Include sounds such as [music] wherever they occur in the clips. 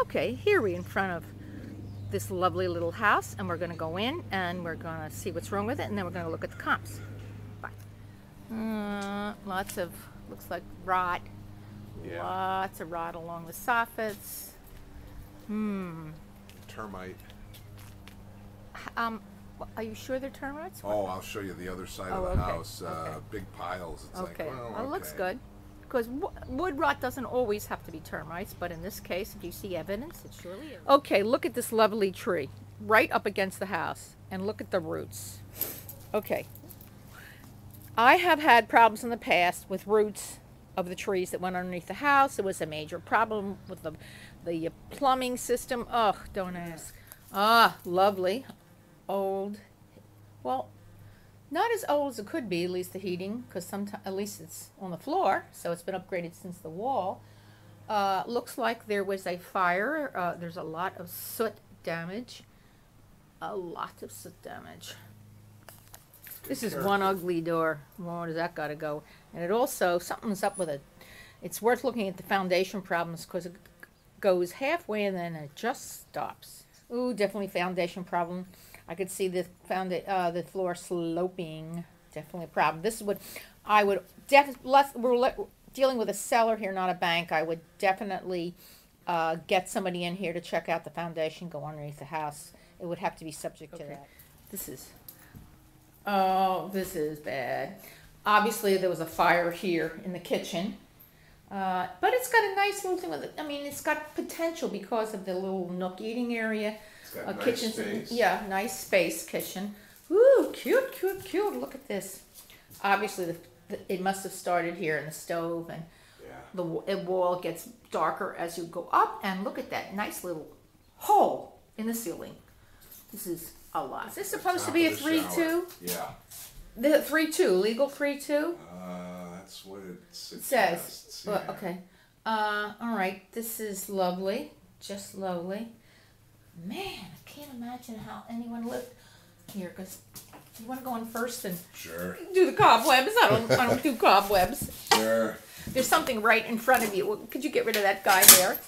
Okay, here we in front of this lovely little house and we're going to go in and we're going to see what's wrong with it and then we're going to look at the comps. Bye. Uh, lots of, looks like rot. Yeah. Lots of rot along the soffits. Hmm. Termite. Um, are you sure they're termites? Oh, I'll show you the other side Oh, of the okay, house. Uh, okay. Big piles. It's Okay, like, well, well, it looks good. Because wood rot doesn't always have to be termites, but in this case, if you see evidence, it surely is. Okay, look at this lovely tree right up against the house, and look at the roots. Okay. I have had problems in the past with roots of the trees that went underneath the house. It was a major problem with the, the plumbing system. Ugh, don't ask. Ah, lovely. Old. Well, not as old as it could be, at least the heating, because sometimes at least it's on the floor, so it's been upgraded since the wall. Uh, looks like there was a fire. Uh, there's a lot of soot damage. A lot of soot damage. This is one ugly door. Where does that got to go? And it also something's up with it. It's worth looking at the foundation problems because it goes halfway and then it just stops. Ooh, definitely foundation problem. I could see the found uh, the floor sloping. Definitely a problem. This is what I would def. Let's we're le- dealing with a seller here, not a bank. I would definitely uh, get somebody in here to check out the foundation, go underneath the house. It would have to be subject to that. This is. Oh, this is bad. Obviously, there was a fire here in the kitchen. Uh, but it's got a nice little thing with it. I mean, it's got potential because of the little nook eating area. It's got A nice kitchen, space. yeah, nice space kitchen. Ooh, cute, cute, cute. Look at this. Obviously, the, the, it must have started here in the stove, and Yeah. the wall gets darker as you go up. And look at that nice little hole in the ceiling. This is a lot. Is this supposed to be a three shower. two? Yeah. The three two legal three two Uh, that's what it says. suggests. Well, okay. Uh, all right. This is lovely. Just lovely. Man, I can't imagine how anyone lived here. Cause you want to go in first and Sure. do the cobwebs. I don't. I don't do cobwebs. Sure. There's something right in front of you. Could you get rid of that guy there?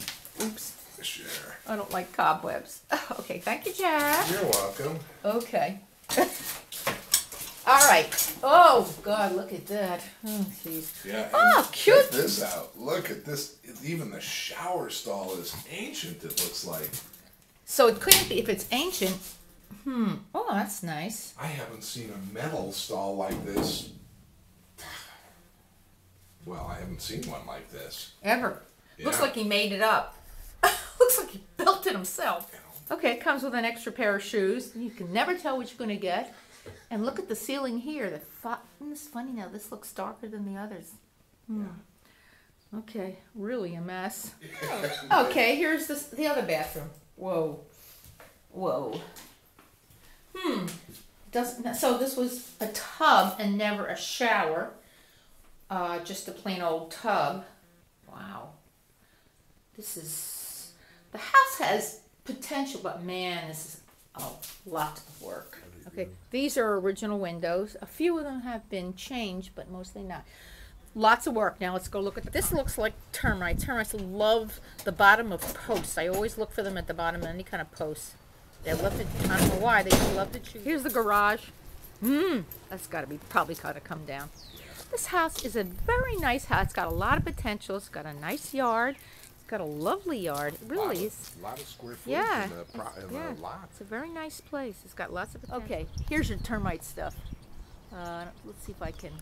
Oops. Sure. I don't like cobwebs. [laughs] Okay. Thank you, Jack. You're welcome. Okay. [laughs] All right. Oh God, look at that. Oh jeez. Yeah. Oh, cute. Check this out. Look at this. Even the shower stall is ancient. It looks like. So it couldn't be if it's ancient. Hmm. Oh, that's nice. I haven't seen a metal stall like this. Well, I haven't seen one like this. Ever. Looks like he made it up. [laughs] Looks like he built it himself. Okay, it comes with an extra pair of shoes. You can never tell what you're going to get. And look at the ceiling here. The fu- this funny now? This looks darker than the others. Hmm. Okay, really a mess. [laughs] Okay, here's this, the other bathroom. Whoa. Whoa. Hmm. Doesn't so this was a tub and never a shower. Uh, just a plain old tub. Wow. This is the house has potential, but man, this is a lot of work. Okay, these are original windows. A few of them have been changed, but mostly not. Lots of work. Now let's go look at this. Looks like termites. Termites love the bottom of posts. I always look for them at the bottom of any kind of post. They love to. I don't know why they just love to chew. Here's the garage. Hmm, that's got to be probably got to come down. This house is a very nice house. It's got a lot of potential. It's got a nice yard. It's got a lovely yard. It really lot is. Of, lot of square feet Yeah, in the, in yeah. the lot. It's a very nice place. It's got lots of potential. Okay, here's your termite stuff. Uh, let's see if I can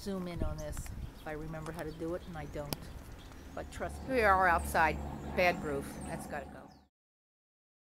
zoom in on this. If I remember how to do it, and I don't. But trust me. We are outside. Bad roof. That's got to go.